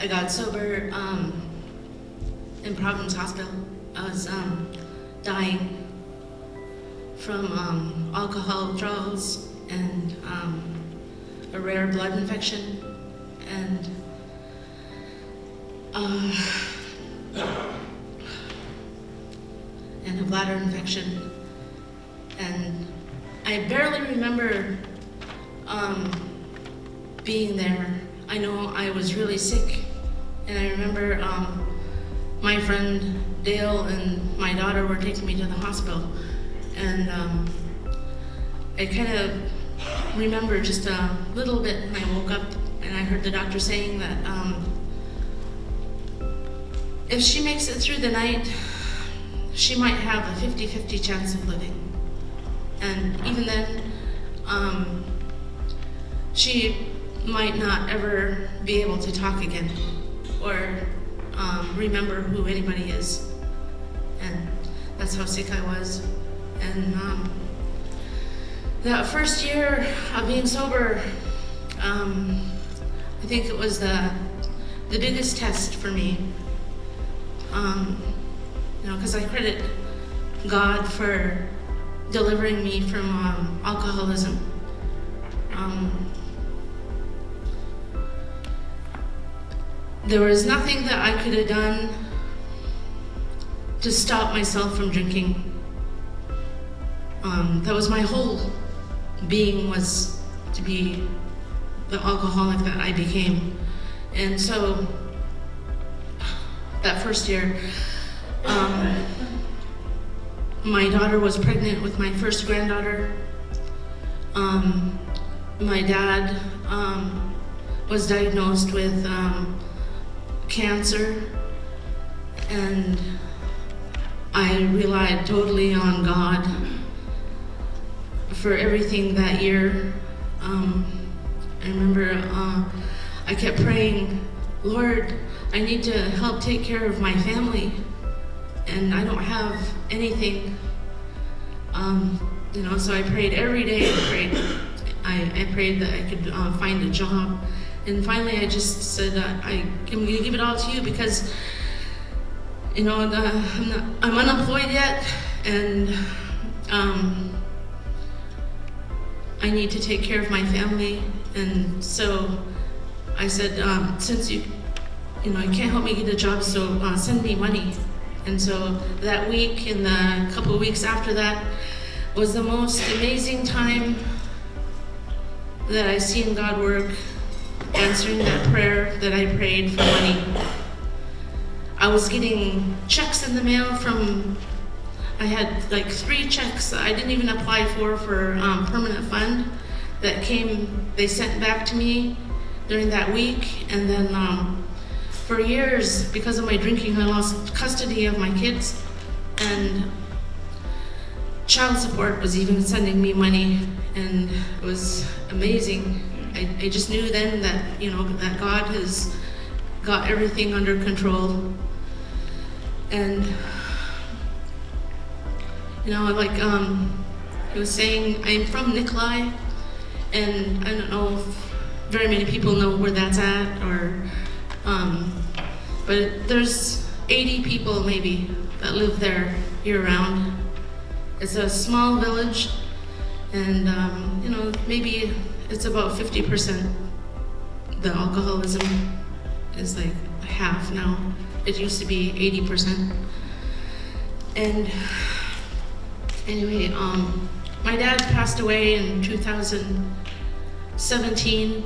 I got sober um, in Providence Hospital. I was um, dying from um, alcohol withdrawals and um, a rare blood infection and uh, and a bladder infection. And I barely remember um, being there. I know I was really sick, and I remember um, my friend Dale and my daughter were taking me to the hospital, and um, I kind of remember just a little bit when I woke up, and I heard the doctor saying that um, if she makes it through the night, she might have a 50-50 chance of living. And even then, um, she might not ever be able to talk again or um, remember who anybody is. And that's how sick I was. And um, that first year of being sober, um, I think it was the, the biggest test for me. Um, you know, because I credit God for delivering me from um, alcoholism. Um, there was nothing that I could have done to stop myself from drinking. Um, that was my whole being was to be the alcoholic that I became. And so that first year, um, my daughter was pregnant with my first granddaughter. Um, my dad um, was diagnosed with um, cancer, and I relied totally on God for everything that year. Um, I remember uh, I kept praying, Lord, I need to help take care of my family and I don't have anything. Um, you know, so I prayed every day. I prayed, I, I prayed that I could uh, find a job, and finally I just said, I, I'm going to give it all to you because, you know, the, I'm, not, I'm, unemployed yet, and um, I need to take care of my family, and so I said, um, since you, you know, you can't help me get a job, so uh, send me money. And so that week and the couple of weeks after that was the most amazing time that I've seen God work, answering that prayer that I prayed for money. I was getting checks in the mail from, I had like three checks that I didn't even apply for for um, permanent fund that came, they sent back to me during that week. And then um, for years, because of my drinking, I lost custody of my kids, and child support was even sending me money, and it was amazing. I, I just knew then that, you know, that God has got everything under control. And, you know, like um, he was saying, I'm from Nikolai, and I don't know if very many people know where that's at, or um, but there's 80 people maybe that live there year round. It's a small village, and um, you know maybe it's about 50%. The alcoholism is like half now. It used to be 80%. And anyway, um, my dad passed away in 2017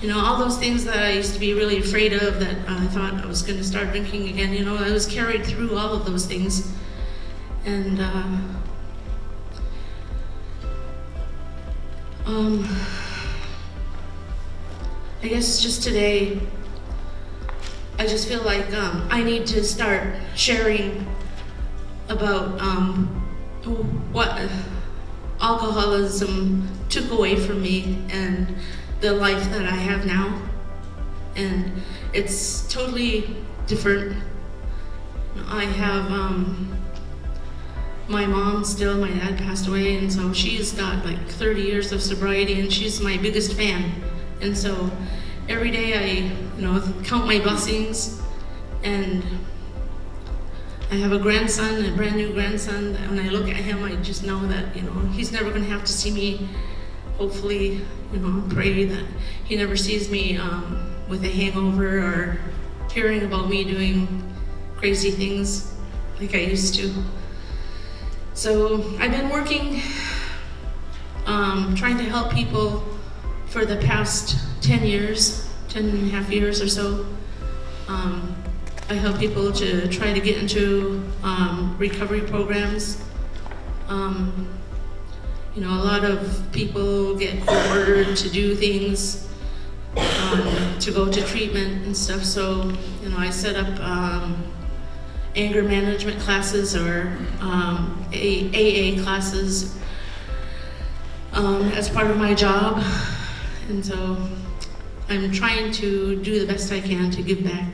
you know, all those things that I used to be really afraid of that I thought I was going to start drinking again, you know, I was carried through all of those things. And, uh, um, I guess just today, I just feel like um, I need to start sharing about um, what alcoholism took away from me and the life that I have now. And it's totally different. I have um, my mom still, my dad passed away, and so she's got like 30 years of sobriety, and she's my biggest fan. And so every day I, you know, count my blessings and I have a grandson, a brand new grandson. When I look at him, I just know that, you know, he's never to have to see me. Hopefully, you know, pray that he never sees me um, with a hangover or hearing about me doing crazy things like I used to. So I've been working, um, trying to help people for the past 10 years, 10 and a half years or so. Um, I help people to try to get into um, recovery programs. Um, you know, a lot of people get ordered to do things, um, to go to treatment and stuff. So, you know, I set up um, anger management classes or um, AA classes um, as part of my job. And so I'm trying to do the best I can to give back